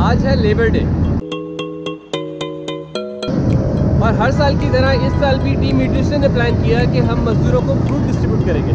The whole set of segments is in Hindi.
आज है लेबर डे। और हर साल की तरह इस साल भी टीम न्यूट्रिशन ने प्लान किया कि हम मजदूरों को फ्रूट डिस्ट्रीब्यूट करेंगे।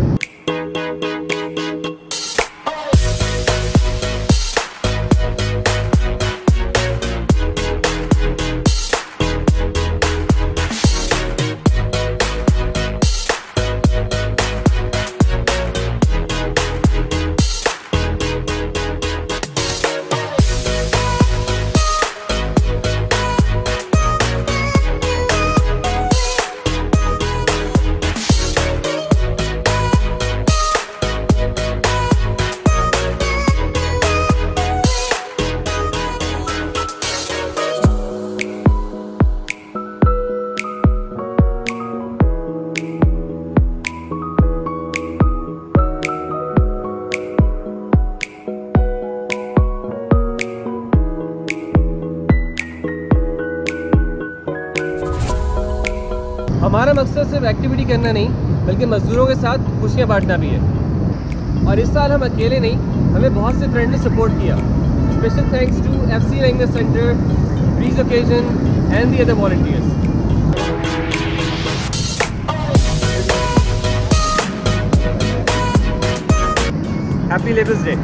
हमारा मकसद सिर्फ़ एक्टिविटी करना नहीं, बल्कि मज़दूरों के साथ खुशियाँ बांटना भी है। और इस साल हम अकेले नहीं, हमें बहुत से फ्रेंड ने सपोर्ट किया। Special thanks to F C language centre breeze occasion and the other volunteers happy labour's day